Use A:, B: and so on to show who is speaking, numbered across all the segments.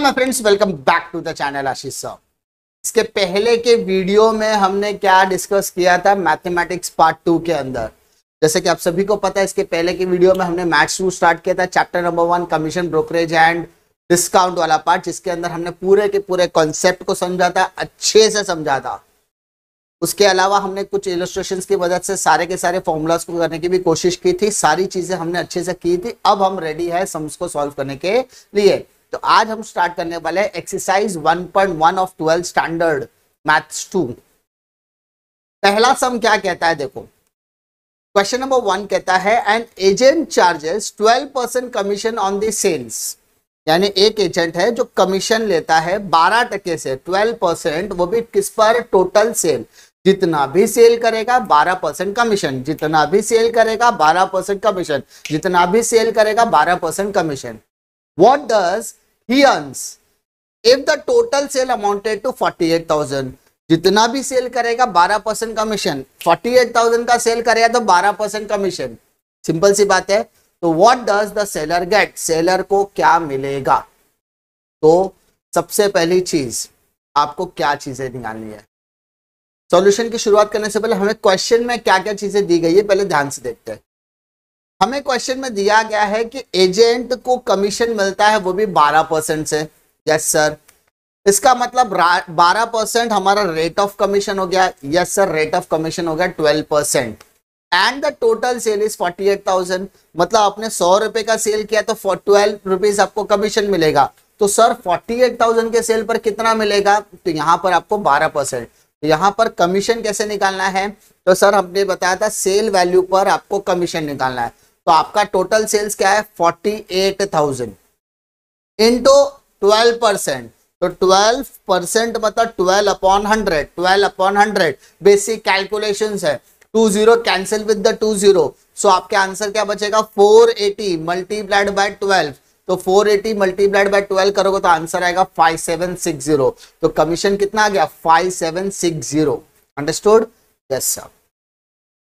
A: Hello my friends welcome back to the channel Ashish sir इसके पहले के video में हमने क्या डिस्कस किया था मैथमेटिक्स पार्ट टू के अंदर? जैसे कि आप सभी को पता है, इसके पहले के वीडियो में हमने मैथ्स टू स्टार्ट किया था chapter number one commission brokerage and discount वाला पार्ट जिसके अंदर हमने पूरे के पूरे कॉन्सेप्ट को समझा था, अच्छे से समझा था। उसके अलावा हमने कुछ इलस्ट्रेशंस की मदद से सारे के सारे फॉर्मूलाज को करने की भी कोशिश की थी, सारी चीज़ें हमने अच्छे से की थी। अब हम रेडी है सम्स को सॉल्व करने के लिए। तो आज हम स्टार्ट करने वाले एक्सरसाइज 1.1 ऑफ़ 12 स्टैंडर्ड मैथ्स 2 पहला सम क्या कहता है देखो? क्वेश्चन नंबर वन कहता है an agent charges 12 percent commission on the sales यानी एक एजेंट है जो कमीशन लेता है 12 टके से 12 परसेंट वो भी किस पर? टोटल सेल जितना भी सेल करेगा 12 परसेंट कमीशन जितना भी सेल करेगा 12 परसेंट कमीशन जितना भी सेल करेगा 12 percent commission what does he earns? If the total sale amounted to 48000 जितना भी सेल करेगा 12 परसेंट कमीशन 48000 का सेल करेगा तो 12 परसेंट कमीशन सिंपल सी बात है। तो what does the seller get seller को क्या मिलेगा? तो सबसे पहली चीज़, आपको क्या चीज़ें निकालनी है? सॉल्यूशन की शुरुआत करने से पहले हमें क्वेश्चन में क्या क्या चीज़ें दी गई है, पहले ध्यान से देखते हैं। हमें क्वेश्चन में दिया गया है कि एजेंट को कमीशन मिलता है वो भी 12 परसेंट से। यस सर इसका मतलब 12 परसेंट हमारा रेट ऑफ़ कमीशन हो गया। Yes sir rate of commission हो गया 12 percent and the total sale is 48,000 मतलब आपने सौ रुपए का सेल किया तो ट्वेल्व रुपीज़ आपको कमीशन मिलेगा। तो सर 48,000 के सेल पर कितना मिलेगा? तो यहाँ पर आपको 12 परसेंट तो यहाँ पर कमीशन कैसे निकालना है? तो सर हमने बताया था सेल वैल्यू पर आपको कमीशन निकालना है। तो आपका टोटल सेल्स क्या है? Forty eight thousand into twelve percent तो ट्वेल्व परसेंट मतलब twelve upon hundred twelve upon hundred basic calculation है. Two zero cancel with the two zero so आपके आंसर क्या बचेगा? Four eighty multiplied by twelve तो 480 eighty multiplied by twelve करोगे तो answer आएगा 5760 तो कमीशन कितना आ गया? 5760 अंडरस्टूड यस सर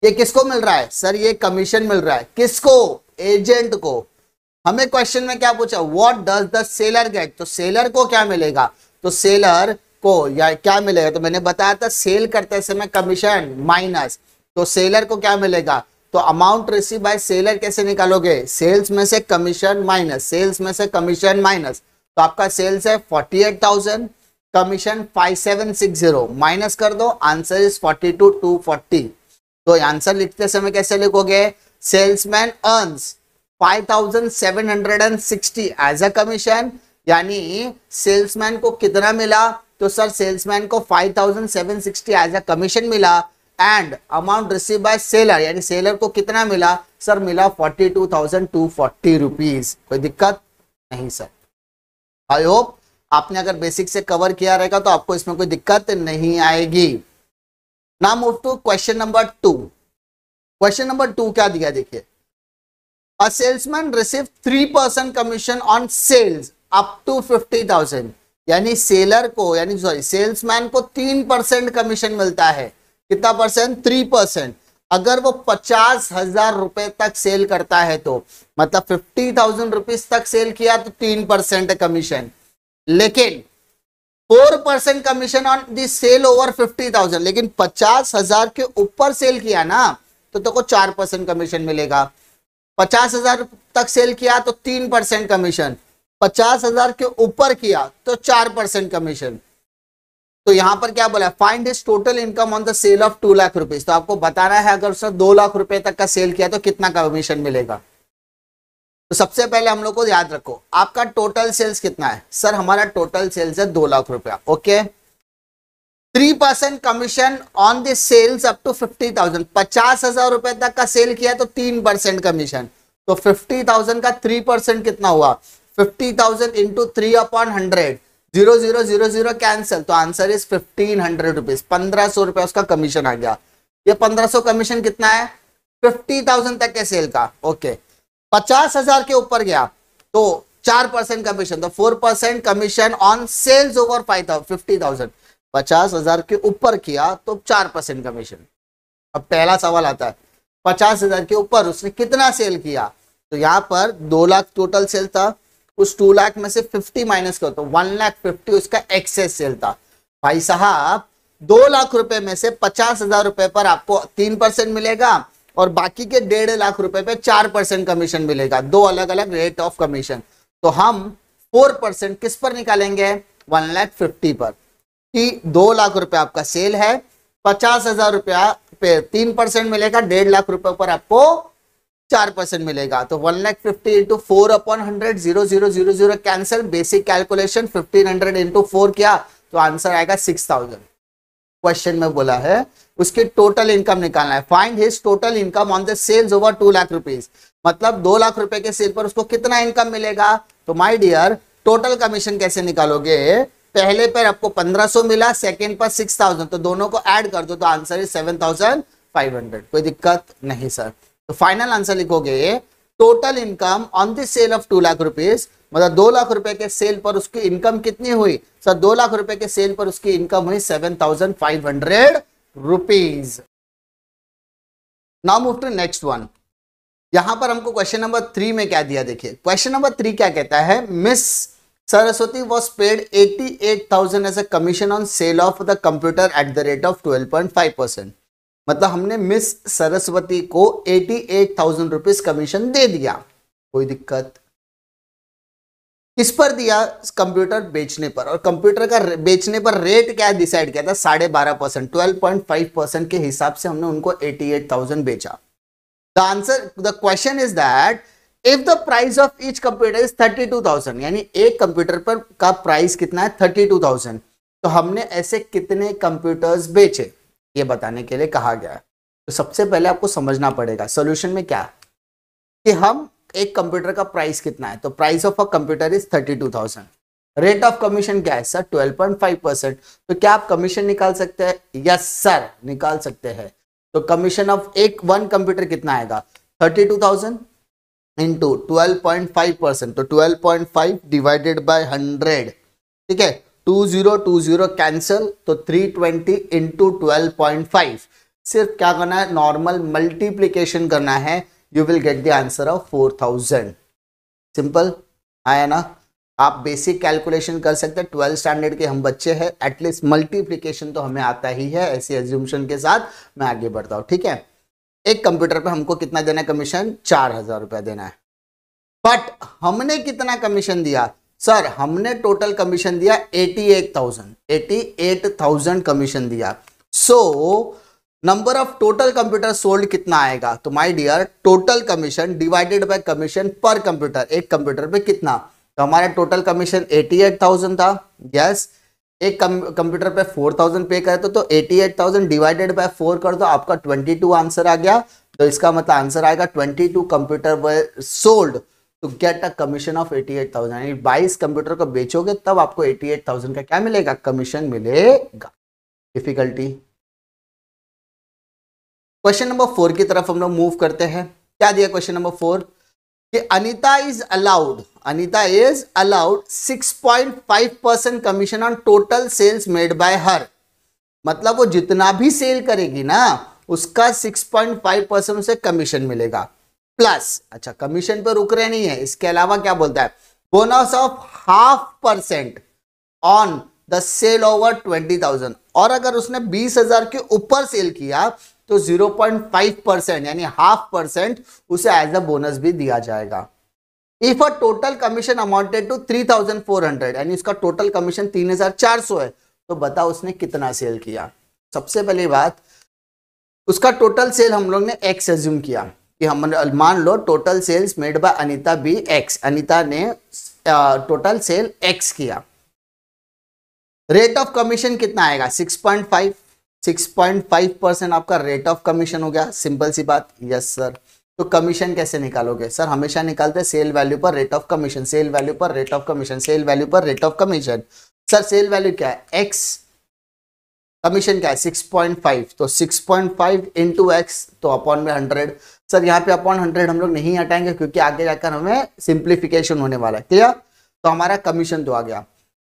A: ये किसको मिल रहा है? सर, ये कमीशन मिल रहा है। किसको? एजेंट को। हमें क्वेश्चन में क्या पूछा? What does the seller get तो सेलर को क्या मिलेगा? तो सेलर को या क्या मिलेगा? तो मैंने बताया था सेल करते समय कमीशन माइनस तो सेलर को क्या मिलेगा? तो अमाउंट रिसीव बाय सेलर कैसे निकालोगे? सेल्स में से कमीशन माइनस सेल्स में से कमीशन माइनस तो आपका सेल्स है forty eight thousand commission five seven six zero minus कर दो। Answer is forty two two forty तो आंसर लिखते समय कैसे लिखोगे? Salesman earns 5760 as a commission यानी सेल्समैन को कितना मिला? तो सर सेल्समैन को 5760 एज अ कमीशन मिला and amount receive by seller यानी सेलर को कितना मिला? सर मिला 42,240 रुपीस कोई दिक्कत नहीं सर आई होप आपने अगर बेसिक से कवर किया रहेगा तो आपको इसमें कोई दिक्कत नहीं आएगी। ना move to question number two question number two क्या दिया देखिए। A salesman receive three percent commission on sales up to fifty thousand यानी सेलर को, यानी सॉरी सेल्समैन को तीन परसेंट कमीशन मिलता है। कितना परसेंट थ्री परसेंट अगर वो पचास हज़ार रुपए तक सेल करता है तो मतलब फिफ्टी थाउज़ेंड रुपीज़ तक सेल किया तो तीन परसेंट कमीशन लेकिन four percent commission on the sale over fifty thousand लेकिन पचास हज़ार के ऊपर सेल किया ना तो तो चार परसेंट कमीशन मिलेगा। पचास हज़ार तक सेल किया तो तीन परसेंट कमीशन। पचास हज़ार के ऊपर किया तो चार परसेंट कमीशन। तो यहाँ पर क्या बोला? Find his total income on the sale of two lakh rupees तो आपको बताना है, अगर उसने दो लाख रुपए तक का सेल किया तो कितना कमीशन मिलेगा? तो सबसे पहले हम लोग को याद रखो, आपका टोटल सेल्स कितना है? सर, हमारा टोटल सेल्स है दो लाख रुपया, okay? Three percent commission on the sales up to fifty thousand पचास हज़ार रुपए तक का सेल किया तो तीन परसेंट कमीशन तो फिफ्टी थाउज़ेंड का थ्री परसेंट कितना हुआ? Fifty thousand into three upon hundred zero zero zero zero cancel तो answer is fifteen hundred rupees पंद्रह सौ रुपया उसका कमीशन आ गया। ये पंद्रह सौ कमीशन कितना है? फिफ्टी थाउज़ेंड तक के सेल का, ओके। okay. पचास हज़ार के ऊपर गया तो चार परसेंट कमीशन तो four percent commission on sales over five fifty thousand पचास हज़ार के ऊपर किया तो चार परसेंट कमीशन अब पहला सवाल आता है, पचास हज़ार के ऊपर उसने कितना सेल किया? तो यहाँ पर दो लाख टोटल सेल था, उस टू लाख में से फिफ्टी माइनस करो तो वन लाख फिफ्टी उसका एक्सेस सेल था। भाई साहब, दो लाख रुपए में से पचास हज़ार रुपए पर आपको तीन परसेंट मिलेगा और बाकी के डेढ़ लाख रुपए पे चार परसेंट कमीशन मिलेगा। दो अलग अलग रेट ऑफ़ कमीशन तो हम फोर परसेंट किस पर निकालेंगे? वन लाख फिफ्टी पर। कि दो लाख रुपए आपका सेल है, पचास हज़ार रुपया पे तीन परसेंट मिलेगा, डेढ़ लाख रुपए पर आपको चार परसेंट मिलेगा। तो one lakh fifty into four upon hundred zero zero zero zero cancel basic calculation fifteen hundred into four किया? तो आंसर आएगा सिक्स थाउज़ेंड क्वेश्चन में बोला है, उसकी टोटल इनकम निकालना है। Find his total income on the sales over two lakh rupees मतलब दो लाख रुपए के सेल पर उसको कितना इनकम मिलेगा? तो माय डियर टोटल कमीशन कैसे निकालोगे? पहले पर आपको 1500 मिला सेकंड पर 6000 तो दोनों को ऐड कर दो तो आंसर इज़ 7500 कोई दिक्कत नहीं सर तो फाइनल आंसर लिखोगे total income on the sale of two lakh rupees मतलब दो लाख रुपए के सेल पर उसकी इनकम कितनी हुई? सर, दो लाख रुपए के सेल पर उसकी इनकम हुई seven thousand five hundred rupees. Now move to next one. यहाँ पर हमको क्वेश्चन नंबर थ्री में क्या दिया, देखिए। क्वेश्चन नंबर थ्री क्या कहता है? Miss Saraswati was paid eighty eight thousand as a commission on sale of the computer at the rate of twelve point five percent मतलब हमने मिस सरस्वती को eighty eight thousand rupees commission दे दिया। कोई दिक्कत किस पर दिया कंप्यूटर बेचने पर, और कंप्यूटर का बेचने पर रेट क्या डिसाइड किया था? साढ़े बारह percent twelve point five percent के हिसाब से हमने उनको एटी एट थाउज़ेंड बेचा। The answer the question is that if the price of each computer is thirty two thousand यानी एक कंप्यूटर पर का प्राइस कितना है? थर्टी टू थाउज़ेंड तो हमने ऐसे कितने कंप्यूटर्स बेचे? ये बताने के लिए कहा गया है। तो सबसे पहले आपको समझना पड़ेगा सोल्यूशन में क्या कि हम एक कंप्यूटर का प्राइस कितना है? तो price of a computer is thirty two thousand rate of commission क्या है sir twelve point five percent तो क्या आप कमीशन निकाल सकते हैं? यस सर निकाल सकते हैं। तो कमीशन ऑफ़ एक वन कंप्यूटर कितना आएगा? Thirty two thousand into twelve point five percent तो twelve point five divided by hundred ठीक है? Two zero two zero cancel तो three twenty into twelve point five सिर्फ़ क्या करना है? नॉर्मल मल्टीप्लीकेशन करना है। You will get the answer of four thousand simple आया ना? आप बेसिक कैलकुलेशन कर सकते हैं। ट्वेल्थ स्टैंडर्ड के हम बच्चे हैं। एटलीस्ट मल्टीप्लीकेशन तो हमें आता ही है। ऐसी एज्यूमशन के साथ मैं आगे बढ़ता हूँ। ठीक है? एक कंप्यूटर पे हमको कितना देना है कमीशन चार हज़ार रुपया देना है। बट हमने कितना कमीशन दिया? सर हमने टोटल कमीशन दिया eighty eight thousand eighty eight thousand commission दिया। So so, number of total computer sold कितना आएगा? तो my dear total commission divided by commission per computer एक कंप्यूटर पे कितना? तो हमारा टोटल कमीशन 88,000 था। यस एक कंप्यूटर पे 4,000 पे करे तो, तो 88,000 डिवाइडेड बाय 4 कर दो आपका 22 आंसर आ गया। तो इसका मतलब आंसर आएगा 22 computer were sold to get a commission of 88,000 यानी 22 कंप्यूटर को बेचोगे तब आपको 88,000 का क्या मिलेगा? कमीशन मिलेगा। डिफिकल्टी क्वेश्चन नंबर फोर की तरफ़ हम लोग मूव करते हैं। क्या दिया क्वेश्चन नंबर फोर कि Anita is allowed Anita is allowed 6.5 percent commission on total sales made by her मतलब वो जितना भी सेल करेगी ना, उसका 6.5 परसेंट उसे कमीशन मिलेगा। प्लस अच्छा कमीशन पर रुक रहे नहीं है, इसके अलावा क्या बोलता है? Bonus of half percent on the sale over twenty thousand और अगर उसने बीस हज़ार के ऊपर सेल किया तो 0.5 परसेंट यानी हाफ़ परसेंट उसे एज अ बोनस भी दिया जाएगा। If a total commission amounted to 3400 यानी उसका टोटल कमीशन 3400 है तो बताओ उसने कितना सेल किया। सबसे पहली बात, उसका टोटल सेल हम लोग ने एक्स एज्यूम किया कि हम मान लो total sales made by Anita be x Anita ने टोटल सेल एक्स किया। रेट ऑफ़ कमीशन कितना आएगा? 6.5 6.5 परसेंट आपका रेट ऑफ़ कमीशन हो गया। सिंपल सी बात। यस सर तो कमीशन कैसे निकालोगे? सर हमेशा निकालते हैं सेल वैल्यू पर rate of commission sale value पर rate of commission sale value पर rate of commission sir sale value क्या है? एक्स कमीशन क्या है? 6.5 तो 6.5 पॉइंट फाइव इंटू एक्स तो अपॉन में 100 सर यहाँ पे अपॉन 100 हम लोग नहीं हटाएँगे क्योंकि आगे जाकर हमें सिंप्लीफिकेशन होने वाला है। क्लियर तो हमारा कमीशन तो आ गया।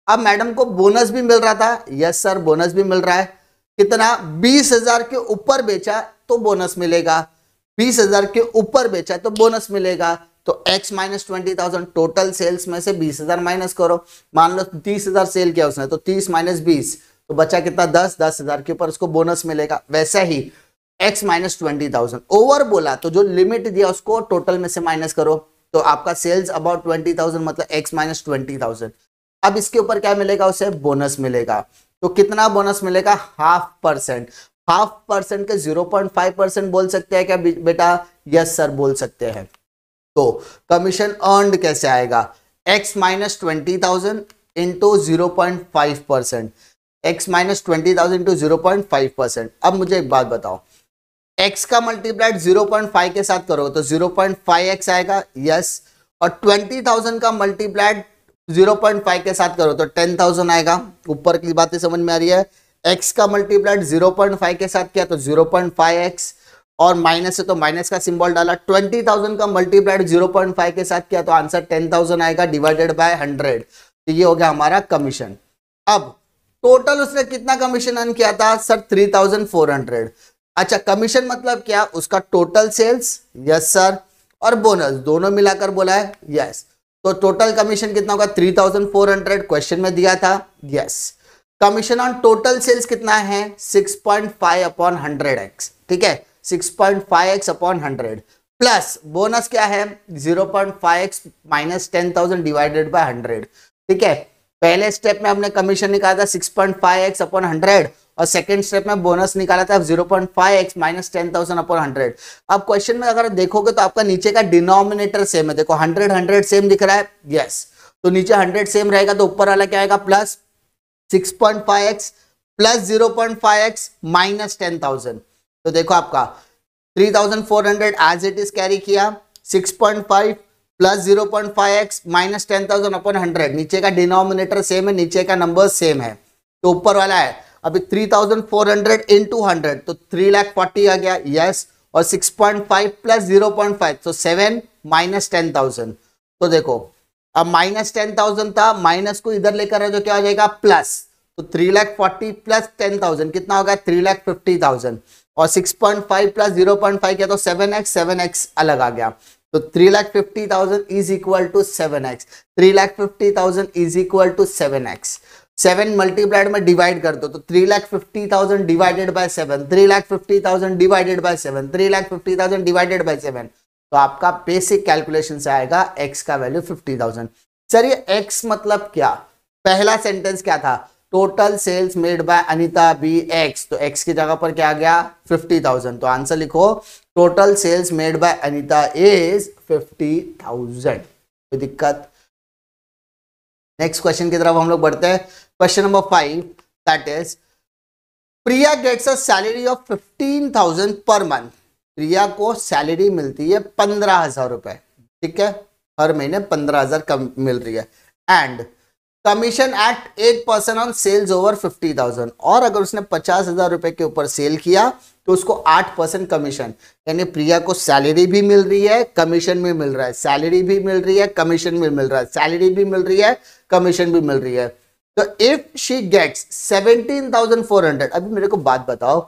A: अब मैडम को बोनस भी मिल रहा था। यस सर बोनस भी मिल रहा है। कितना? बीस हज़ार के ऊपर बेचा तो बोनस मिलेगा। बीस हज़ार के ऊपर बेचा तो बोनस मिलेगा। तो x minus twenty thousand total sales में से बीस हज़ार माइनस करो। मान लो तीस हज़ार सेल किया उसने तो तीस माइनस बीस तो बचा कितना? दस दस हज़ार के ऊपर उसको बोनस मिलेगा। वैसा ही x minus twenty thousand over बोला तो जो लिमिट दिया उसको टोटल में से माइनस करो। तो आपका सेल्स अबाउट ट्वेंटी थाउज़ेंड मतलब x माइनस ट्वेंटी थाउज़ेंड अब इसके ऊपर क्या मिलेगा उसे? बोनस मिलेगा। तो कितना बोनस मिलेगा? हाफ़ परसेंट हाफ़ परसेंट के ज़ीरो पॉइंट फाइव परसेंट बोल सकते हैं क्या बेटा? यस सर बोल सकते हैं। तो कमीशन अर्नड कैसे आएगा? X minus twenty thousand into zero point five percent x minus twenty thousand into zero point five percent अब मुझे एक बात बताओ। एक्स का मल्टीप्लाइड 0.5 के साथ करो तो 0.5x आएगा? यस और 20,000 का मल्टीप्लाइड 0.5 के साथ करो तो 10,000 आएगा। ऊपर की बातें समझ में आ रही है। X का मल्टीप्लाइड 0.5 के साथ किया तो 0.5x और माइनस है तो माइनस का सिंबल डाला। 20,000 का मल्टीप्लाइड 0.5 के साथ किया तो आंसर 10,000 आएगा डिवाइडेड बाय 100 तो ये हो गया हमारा कमीशन अब टोटल उसने कितना कमीशन अर्न किया था? सर 3,400 अच्छा कमीशन मतलब क्या? उसका टोटल सेल्स यस सर और बोनस दोनों मिलाकर बोला है? यस तो टोटल कमीशन कितना होगा? 3400 क्वेश्चन में दिया था। Yes commission on total sales कितना है? 6.5 अपॉन हंड्रेड एक्स ठीक है? 6.5 x upon hundred plus bonus क्या है? 0.5 x minus ten thousand divided by hundred ठीक है? पहले स्टेप में हमने कमीशन निकाला था 6.5 एक्स अपॉन हंड्रेड और सेकंड स्टेप में बोनस निकाला था 0.5 x minus ten thousand upon hundred अब क्वेश्चन में अगर देखोगे तो आपका नीचे का डिनोमिनेटर सेम है। देखो हंड्रेड हंड्रेड सेम दिख रहा है? यस तो नीचे हंड्रेड सेम रहेगा तो ऊपर वाला क्या आएगा? Plus six point five x plus zero point five x minus ten thousand तो देखो आपका three thousand four hundred as it is carry किया six point five plus zero point five x minus ten thousand upon hundred नीचे का denominator same है, नीचे का number same है। तो ऊपर वाला है अभी thousand four hundred into hundred तो थ्री लाख फोर्टी आ गया यस और six point five plus zero point five तो सेवन माइनस टेन थाउज़ेंड तो देखो, अब माइनस टेन थाउज़ेंड था माइनस को इधर लेकर है जो क्या हो जाएगा? प्लस तो three lakh forty plus ten thousand कितना होगा? थ्री लाख फिफ्टी थाउज़ेंड और six point five plus zero point five किया तो सेवन एक्स सेवन एक्स अलग आ गया. तो three lakh fifty thousand is equal to seven x three lakh fifty thousand is equal to seven x seven multiplied में divide कर दो तो three lakh fifty thousand divided by seven three lakh fifty thousand divided by seven three lakh fifty thousand divided by seven तो आपका basic calculation से आएगा x का value fifty thousand sir, ये एक्स मतलब क्या? पहला सेंटेंस क्या था? Total sales made by Anita be x तो एक्स की जगह पर क्या आ गया? फिफ्टी थाउज़ेंड तो आंसर लिखो total sales made by Anita is fifty thousand कोई दिक्कत? नेक्स्ट क्वेश्चन की तरफ़ हम लोग बढ़ते हैं। That is Priya gets a salary of fifteen thousand per month Priya को सैलरी मिलती है पंद्रह हज़ार रुपए। ठीक है? हर महीने पंद्रह हज़ार कम मिल रही है। And commission at eight percent on sales over fifty thousand और अगर उसने पचास हज़ार रुपए के ऊपर सेल किया तो उसको आठ परसेंट कमीशन यानी प्रिया को सैलरी भी मिल रही है कमीशन भी मिल रहा है। सैलरी भी मिल रही है कमीशन भी मिल रहा है। सैलरी भी मिल रही है कमीशन भी मिल रही है। तो if she gets seventeen thousand four hundred अभी मेरे को बात बताओ,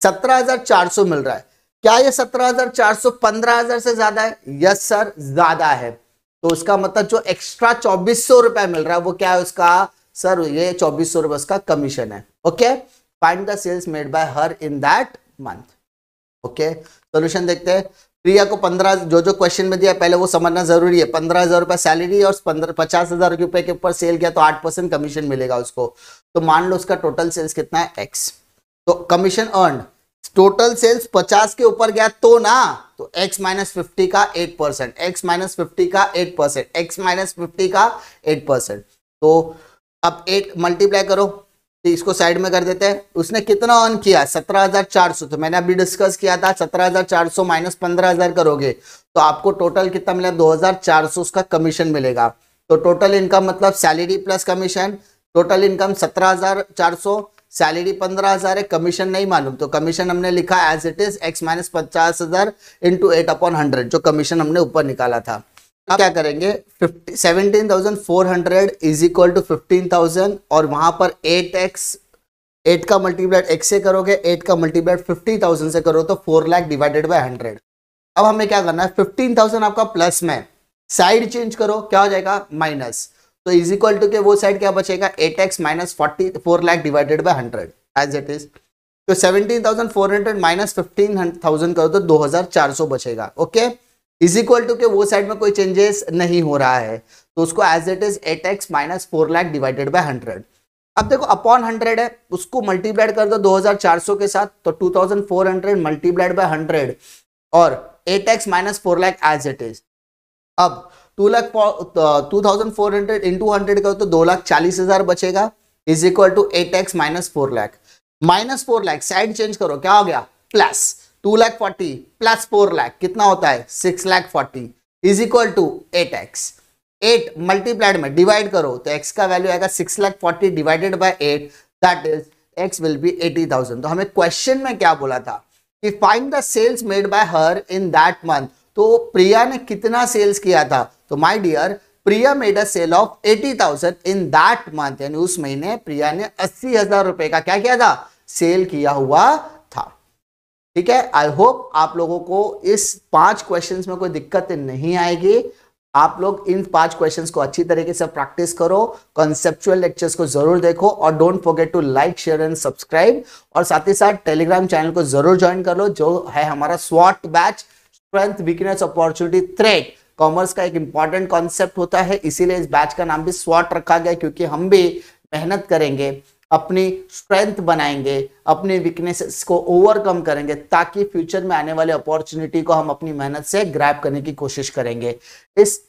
A: सत्रह हज़ार चार सौ मिल रहा है। क्या ये सत्रह हज़ार चार सौ पंद्रह हज़ार से ज़्यादा है? यस सर ज़्यादा है। तो उसका मतलब जो एक्स्ट्रा चौबीस सौ रुपए मिल रहा है, वो क्या है उसका? सर ये चौबीस सौ रुपए उसका कमीशन है। Okay find the sales made by her in that month okay solution देखते हैं। प्रिया को पंद्रह, जो जो क्वेश्चन में दिया, पहले वो समझना ज़रूरी है। पंद्रह हज़ार रुपए सैलरी और पंद्रह, पचास हज़ार रुपए के ऊपर सेल किया तो आठ परसेंट कमीशन मिलेगा उसको। तो मान लो उसका टोटल सेल्स कितना है? एक्स तो कमीशन अर्न टोटल सेल्स पचास के ऊपर गया तो ना तो x माइनस फिफ्टी का eight percent x minus fifty का eight percent x minus fifty का एट परसेंट तो अब एट मल्टीप्लाई करो। तो इसको साइड में कर देते हैं। उसने कितना ऑन किया? सत्रह हज़ार चार सौ। तो मैंने अभी डिस्कस किया था, सत्रह हज़ार चार सौ माइनस पंद्रह हज़ार करोगे तो आपको टोटल कितना मिला? दो हज़ार चार सौ उसका कमीशन मिलेगा। तो टोटल इनकम मतलब salary plus commission total income सत्रह हज़ार चार सौ सैलरी पंद्रह हज़ार है कमीशन नहीं मालूम। तो कमीशन हमने लिखा as it is x minus पचास हज़ार इंटू एट अपॉन हंड्रेड जो कमीशन हमने ऊपर निकाला था। क्या करेंगे? Seventeen thousand four hundred is equal to fifteen thousand और वहाँ पर एट एक्स एट का मल्टीप्लाइड एक्स से करोगे एट का मल्टीप्लाइड फिफ्टी थाउज़ेंड से करो तो four lakh divided by hundred अब हमें क्या करना है? फिफ्टीन थाउज़ेंड आपका प्लस में साइड चेंज करो, क्या हो जाएगा? माइनस तो इज़ इक्वल टू के वो साइड क्या बचेगा? Eight x minus forty four lakh divided by hundred as it is तो seventeen thousand four hundred minus fifteen thousand करो तो दो हज़ार चार सौ बचेगा। ओके इज़ इक्वल टू के वो साइड में कोई चेंजेस नहीं हो रहा है तो उसको as it is eight x minus four lakh divided by hundred अब देखो अपॉन हंड्रेड है, उसको मल्टीप्लाइड कर दो 2400 के साथ तो 2400 मल्टीप्लाइड बाय हंड्रेड और eight x minus four lakh as it is अब two lakh two thousand four hundred into hundred करो तो दो लाख चालीस हज़ार बचेगा is equal to eight x minus four lakh minus four lakh side change करो, क्या हो गया? Plus two lakh forty plus four lakh, कितना होता है? Six lakh forty is equal to eight x. Eight multiplied में डिवाइड करो तो एक्स का वैल्यू आएगा six lakh forty divided by eight, that is x will be eighty thousand. तो हमें क्वेश्चन में क्या बोला था कि find the sales made by her in that month तो प्रिया ने कितना सेल्स किया था? तो my dear Priya made a sale of eighty thousand in that month यानी उस महीने प्रिया ने अस्सी हज़ार रुपए का क्या किया था? सेल किया हुआ ठीक है? आई होप आप लोगों को इस पाँच क्वेश्चंस में कोई दिक्कत नहीं आएगी। आप लोग इन पाँच क्वेश्चंस को अच्छी तरीके से प्रैक्टिस करो कॉन्सेप्चुअल लेक्चर्स को ज़रूर देखो और don't forget to like share and subscribe और साथ ही साथ टेलीग्राम चैनल को ज़रूर ज्वाइन कर लो, जो है हमारा स्वॉट batch strength weakness opportunity threat commerce का एक इंपॉर्टेंट कॉन्सेप्ट होता है, इसीलिए इस बैच का नाम भी स्वॉट रखा गया क्योंकि हम भी मेहनत करेंगे। अपनी स्ट्रेंथ बनाएँगे, अपने वीकनेसेस को ओवरकम करेंगे, ताकि फ्यूचर में आने वाले अपॉर्चुनिटी को हम अपनी मेहनत से ग्रैप करने की कोशिश करेंगे। इस,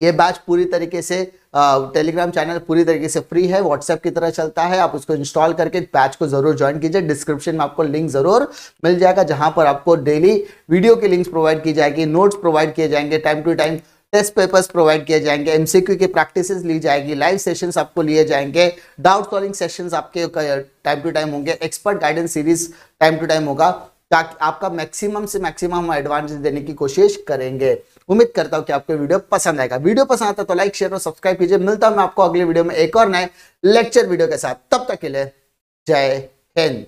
A: ये बैच पूरी तरीके से टेलीग्राम चैनल पूरी तरीके से फ्री है व्हाट्सएप की तरह चलता है, आप उसको इंस्टॉल करके बैच को ज़रूर ज्वाइन कीजिए। डिस्क्रिप्शन में आपको लिंक ज़रूर मिल जाएगा, जहाँ पर आपको डेली वीडियो के लिंक्स प्रोवाइड की जाएगी नोट्स प्रोवाइड किए जाएँगे time to time test papers provide किए जाएँगे एमसीक्यू की प्रैक्टिस ली जाएगी लाइव सेशंस आपको लिए जाएँगे डाउट सॉल्विंग सेशंस आपके टाइम टू टाइम होंगे expert guidance series time to time होगा, ताकि आपका मैक्सिमम से मैक्सिमम हम एडवांटेज देने की कोशिश करेंगे। उम्मीद करता हूँ कि आपको वीडियो पसंद आएगा। वीडियो पसंद आता तो लाइक शेयर और सब्सक्राइब कीजिए। मिलता हूँ मैं आपको अगले वीडियो में एक और नए लेक्चर वीडियो के साथ। तब तक के लिए जय हिंद।